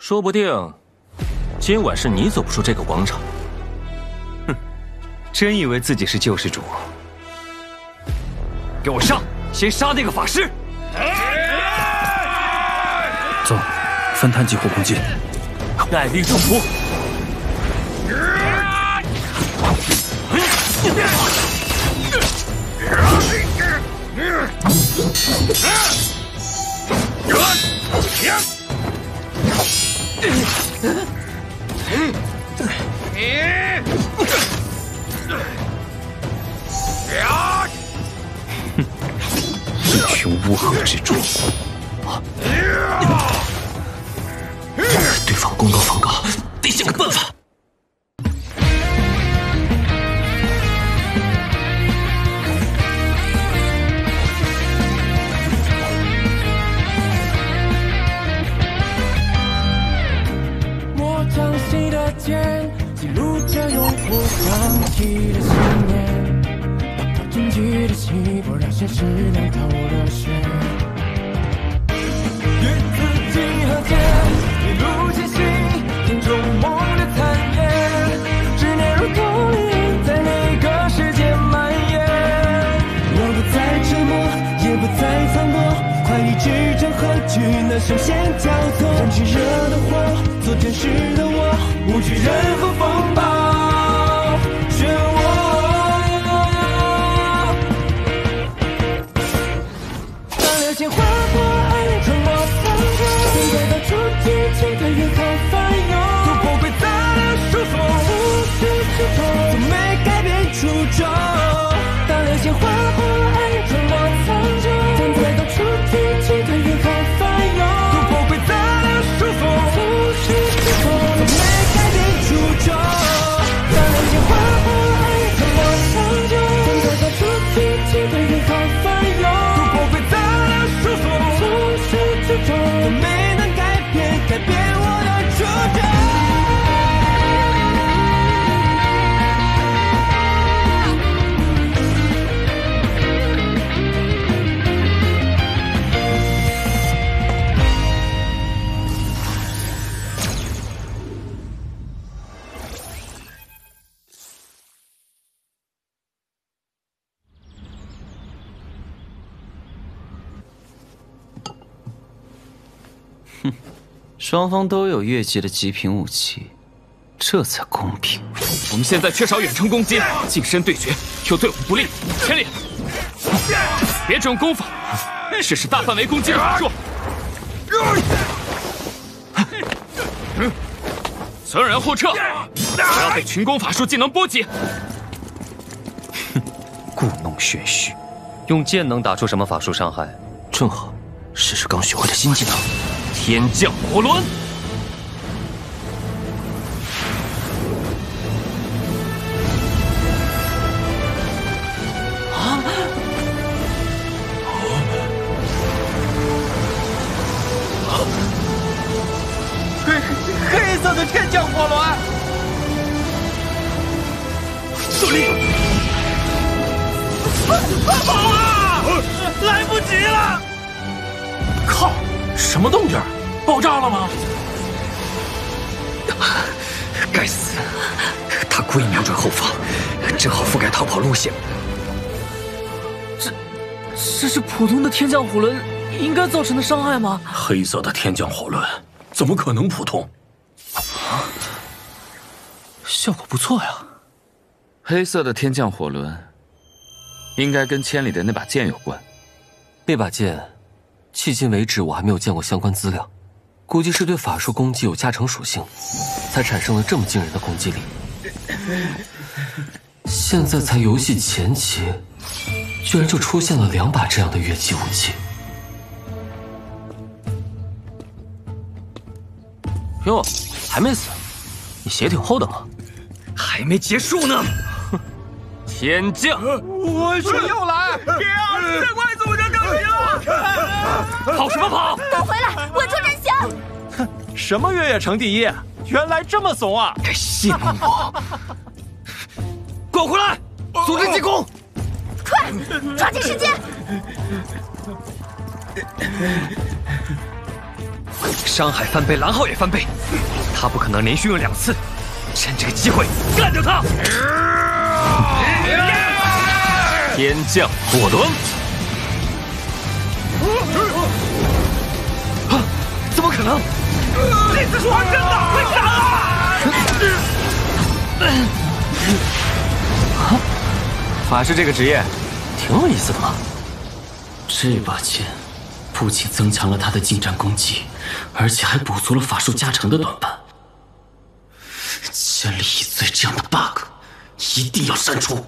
说不定今晚是你走不出这个广场。哼，真以为自己是救世主？给我上，先杀那个法师！走，分摊几户攻击，带兵征服。一群乌合之众！对方攻高防高，得想个办法。你的信念，把占据的气魄让现实都透了血，与自己和解，一路前行，眼中梦的残念，执念如动力，在那个世界蔓延，我不再沉默，也不再残躲，快意之争，何惧那圣贤交错，燃起热的火，做真实的我，无惧任何。双方都有越级的极品武器，这才公平。我们现在缺少远程攻击，近身对决又对我们不利。千里，别只用功法，试试大范围攻击的法术。所有人后撤，不要被群攻法术技能波及。哼，故弄玄虚，用剑能打出什么法术伤害？正好，试试刚学会的新技能。天降火轮！啊！黑黑色的天降火轮！助力！快跑啊！来不及了！靠！什么动静？爆炸了吗？该死！他故意瞄准后方，正好覆盖逃跑路线。这，这是普通的天降火轮应该造成的伤害吗？黑色的天降火轮怎么可能普通？啊，效果不错呀！黑色的天降火轮应该跟千里的那把剑有关。那把剑。迄今为止，我还没有见过相关资料，估计是对法术攻击有加成属性，才产生了这么惊人的攻击力。现在才游戏前期，居然就出现了两把这样的越级武器。哟，还没死？你血挺厚的嘛？还没结束呢！天降！我去，又来！别啊！再快走就更急了！跑什么跑？都回来，稳住！哼，什么月月城第一，原来这么怂啊！该谢幕我！滚回来！组织进攻！快，抓紧时间！伤害翻倍，蓝浩也翻倍，他不可能连续用两次，趁这个机会干掉他！天降火轮，啊！怎么可能？这次是玩真的，会打啊！法师这个职业挺有意思的嘛。这把剑不仅增强了他的近战攻击，而且还补足了法术加成的短板。千里一醉这样的 bug，一定要删除。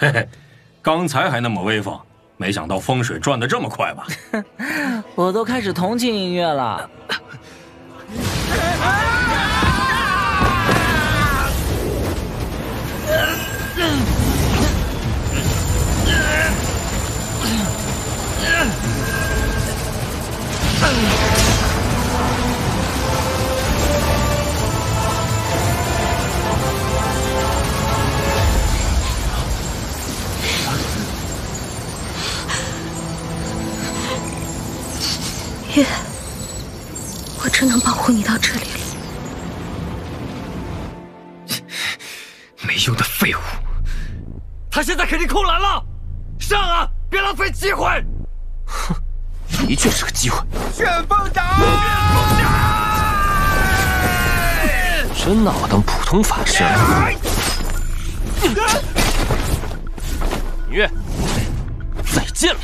嘿嘿，刚才还那么威风，没想到风水转的这么快吧？我都开始同情音乐了。机会！哼，的确是个机会。旋风斩！真拿我当普通法师了？明月，再见了。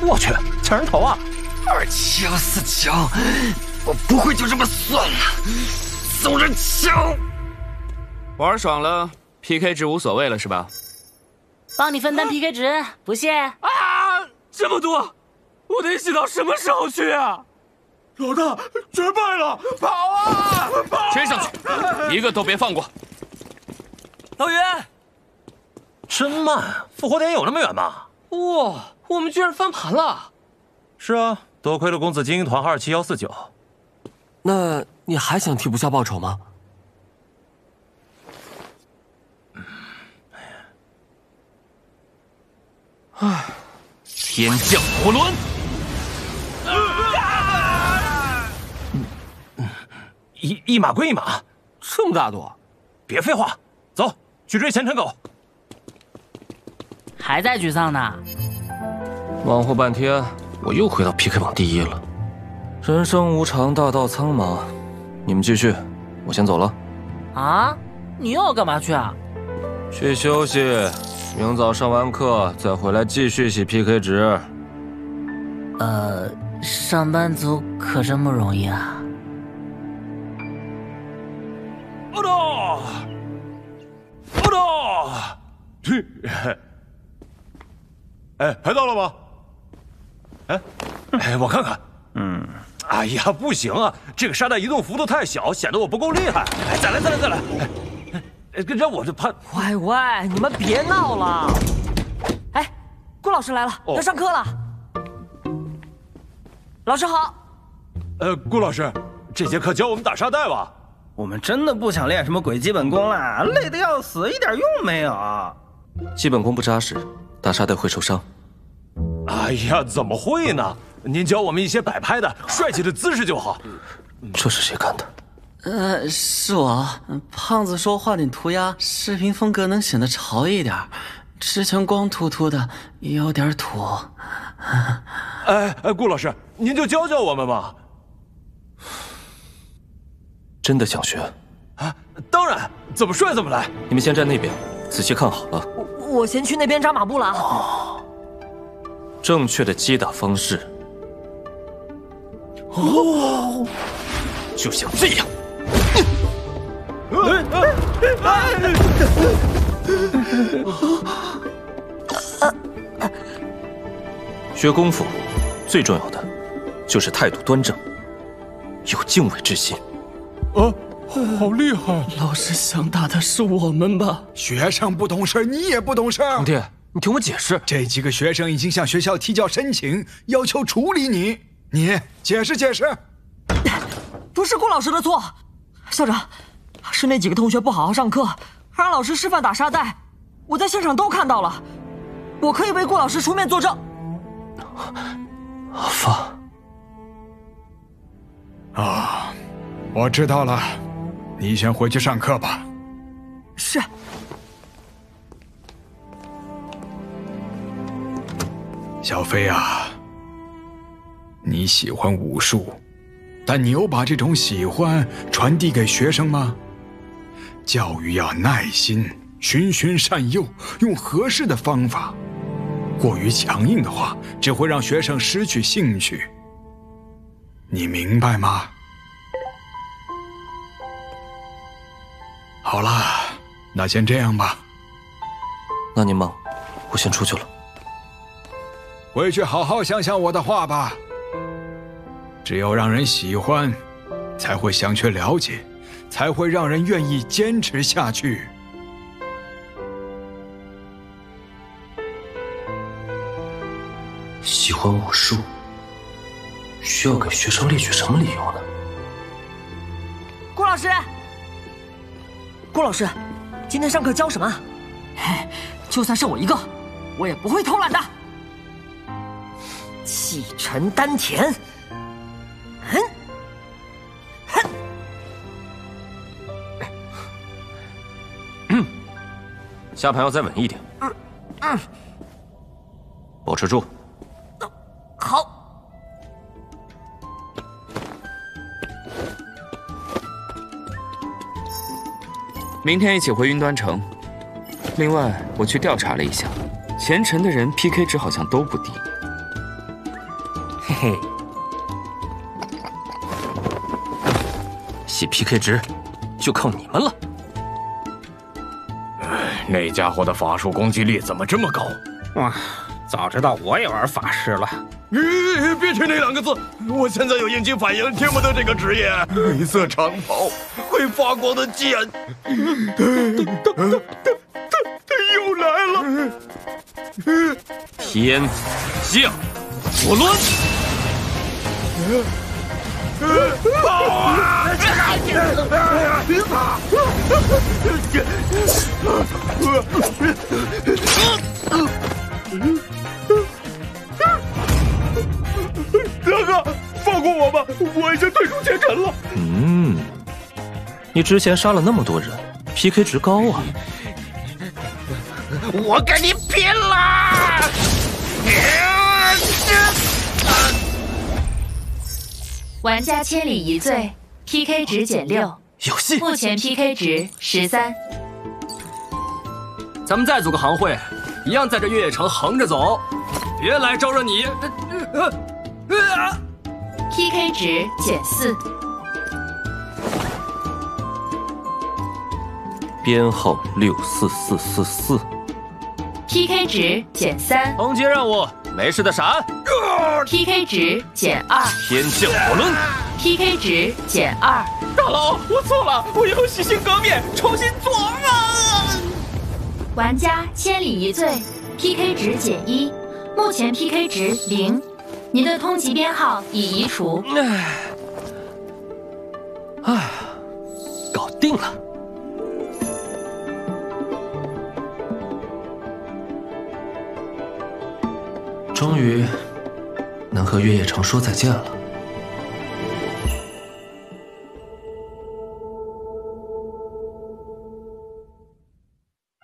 我去，抢人头啊！二七幺四强，我不会就这么算了。送人枪，玩爽了，PK 值无所谓了是吧？帮你分担 PK 值，不谢。啊，这么多，我得洗到什么时候去啊？老大，绝败了，跑啊！跑！追上去，一个都别放过。老袁，真慢，复活点有那么远吗？哇，我们居然翻盘了！是啊，多亏了公子精英团二七幺四九。那你还想替部下报仇吗？唉，天降火轮！一一码归一码，这么大度，别废话，走去追前尘狗。还在沮丧呢？忙活半天，我又回到 PK 榜第一了。人生无常，大道苍茫，你们继续，我先走了。啊？你又要干嘛去啊？去休息，明早上完课再回来继续洗 PK 值。呃，上班族可真不容易啊。奥多，奥多，去。哎，拍到了吗？哎，哎，我看看。嗯，哎呀，不行啊，这个沙袋移动幅度太小，显得我不够厉害。哎，再来，再来，再来。哎，跟着我就拍。喂喂，你们别闹了。哎，顾老师来了，要上课了。老师好。呃，顾老师，这节课教我们打沙袋吧。我们真的不想练什么鬼基本功了，累得要死，一点用没有。基本功不扎实，打沙袋会受伤。哎呀，怎么会呢？您教我们一些摆拍的、帅气的姿势就好。这是谁干的？呃，是我。胖子说画点涂鸦，视频风格能显得潮一点。之前光秃秃的，有点土。哎哎，顾老师，您就教教我们嘛。真的想学？啊，当然，怎么帅怎么来。你们先站那边，仔细看好了。我我先去那边扎马步了。哦，正确的击打方式，哦，就像这样。学功夫最重要的就是态度端正，有敬畏之心。啊，好厉害！老师想打的是我们吧？学生不懂事，你也不懂事。兄弟，你听我解释。这几个学生已经向学校提交申请，要求处理你。你解释解释。不是顾老师的错。校长，是那几个同学不好好上课，还让老师示范打沙袋，我在现场都看到了。我可以为顾老师出面作证。阿发，啊，我知道了，你先回去上课吧。是。小飞啊，你喜欢武术，但你有把这种喜欢传递给学生吗？教育要耐心，循循善诱，用合适的方法。过于强硬的话，只会让学生失去兴趣。你明白吗？好了，那先这样吧。那您忙，我先出去了。回去好好想想我的话吧。只有让人喜欢，才会想去了解，才会让人愿意坚持下去。喜欢武术，需要给学生列举什么理由呢？顾老师，顾老师，今天上课教什么？就算剩我一个，我也不会偷懒的。气沉丹田，下盘要再稳一点，嗯嗯，保持住。好。明天一起回云端城。另外，我去调查了一下，前尘的人 PK 值好像都不低。嘿嘿，洗 PK 值就靠你们了。那家伙的法术攻击力怎么这么高？哇，早知道我也玩法师了。别别提那两个字！我现在有应激反应，听不得这个职业。黑色长袍，会发光的剑，他他他他他又来了！天降火轮！大哥，放过我吧！我已经退出前尘了。嗯，你之前杀了那么多人，PK 值高啊！我跟你拼了！玩家千里一醉，PK 值减六，有戏！目前 PK 值十三。咱们再组个行会，一样在这越野城横着走，别来招惹你。PK 值减四，编号六四四四四。PK 值减三，承接任务，没事的闪。PK 值减二，天降火轮。PK 值减二，大佬，我错了，我以后洗心革面，重新做啊！玩家千里一醉，PK 值减一，目前 PK 值零，您的通缉编号已移除。唉，搞定了。终于能和月夜城说再见了。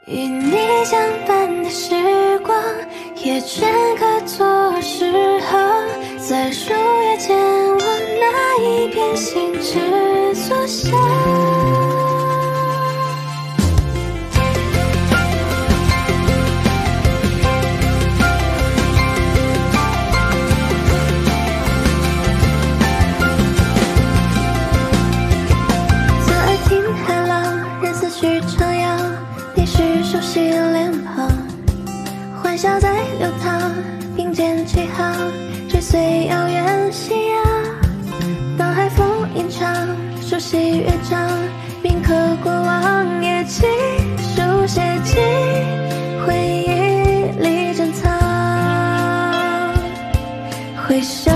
与你相伴的时光，也全可作诗行。在树叶前往那一片心之所向。熟悉乐章，铭刻过往，也记书写进回忆里珍藏，回首。